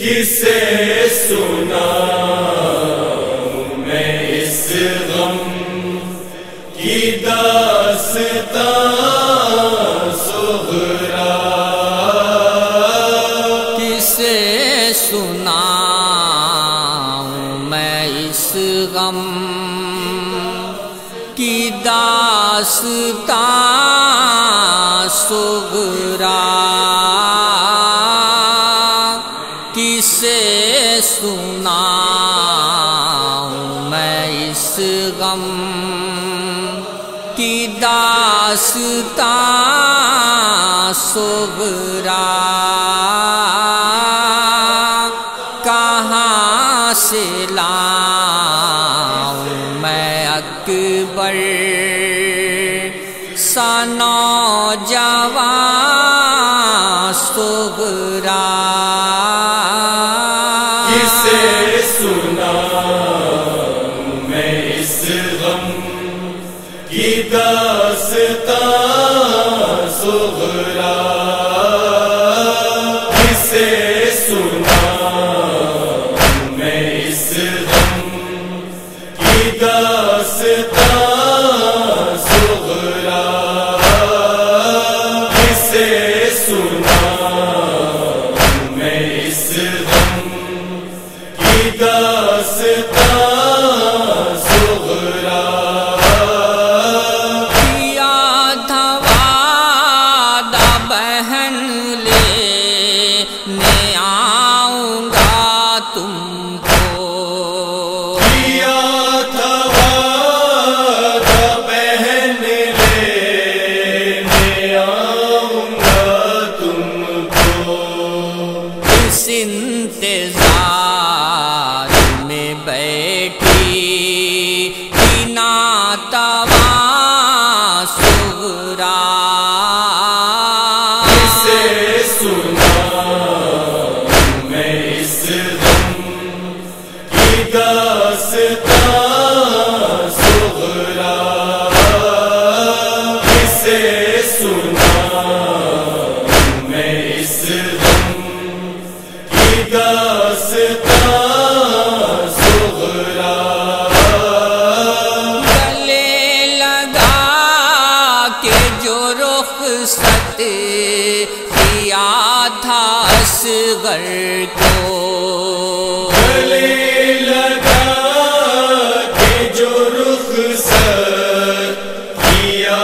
کسے سنا، میں اس غم کی داستان سغرا کسے سنا میں اس غم کی داستان سغرا سے میں اکبر سانو جوان سنا میں اس کی داستان سغرا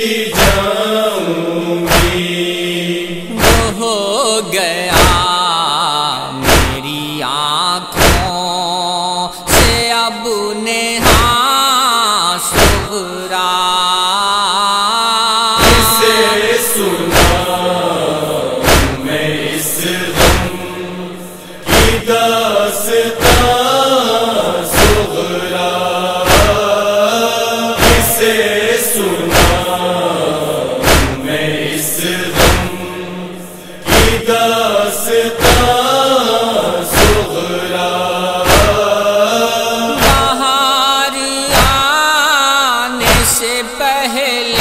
کی جان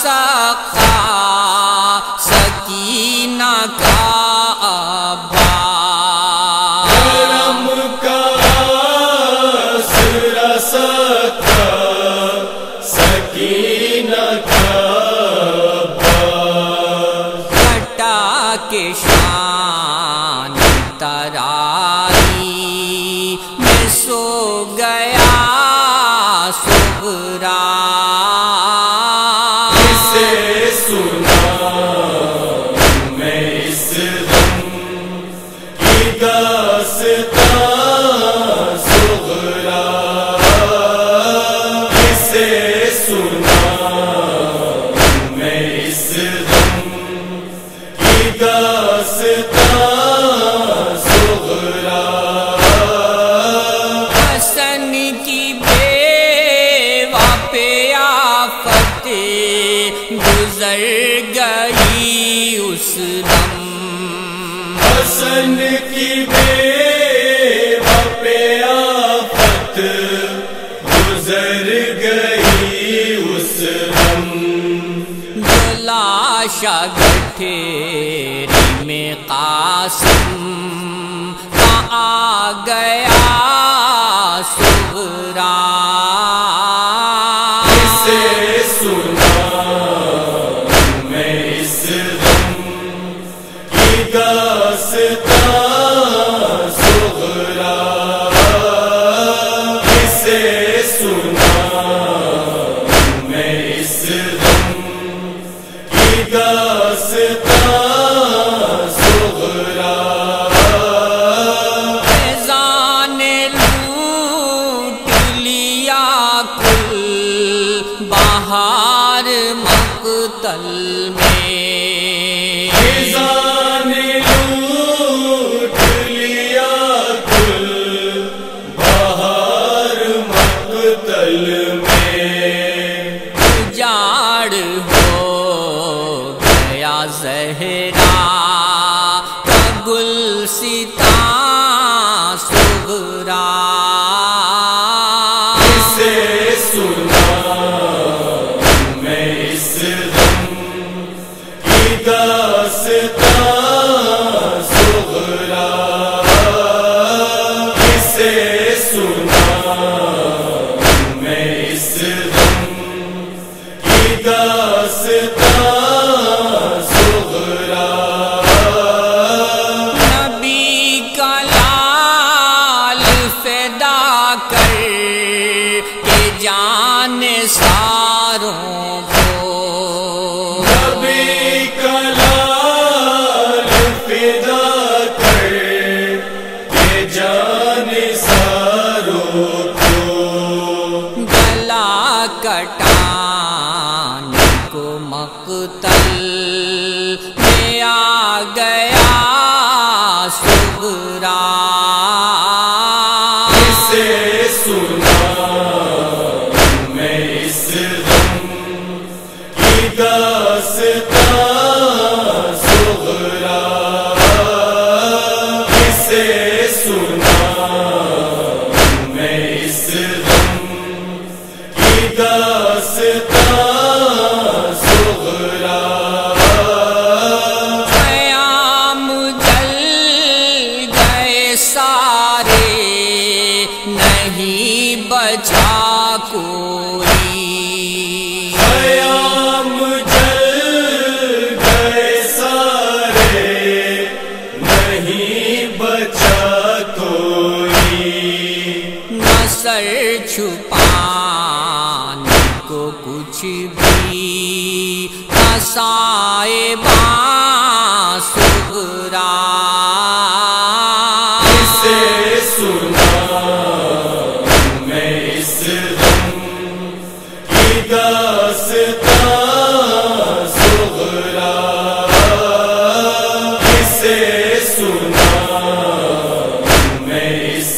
سرا سکینہ کا ابا کا سرا سکا سکینہ کا کٹا کے شان ترائی گزر گئی اس دم۔ حسن کی بے وپے آفت گزر گئی اس غم لاشا گٹھیری قاسم کا آ گیا سورا جان ساروں کو۔ نبی کلال فدا کر کے جان ساروں کو۔ گلا کٹانے کو مقتل میں آ گیا سغرا کچھ بھی کسائے سگرا اسے سنا میں اس غم اسے سنا میں اس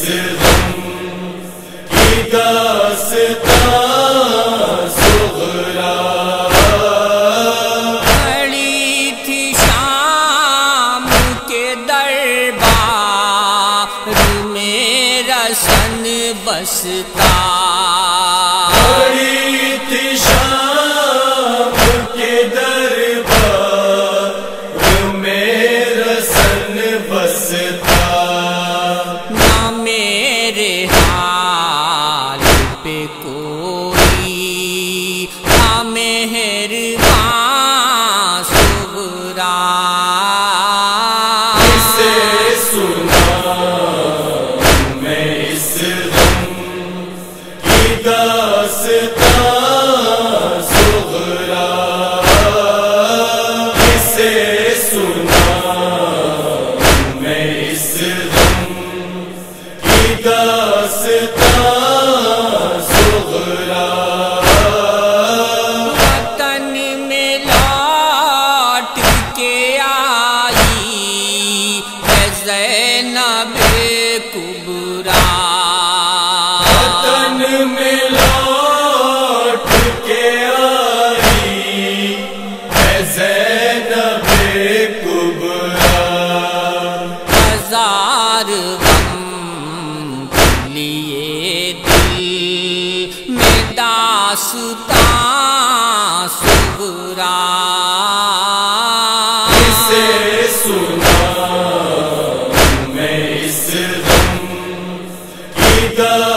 اس غم کی داستان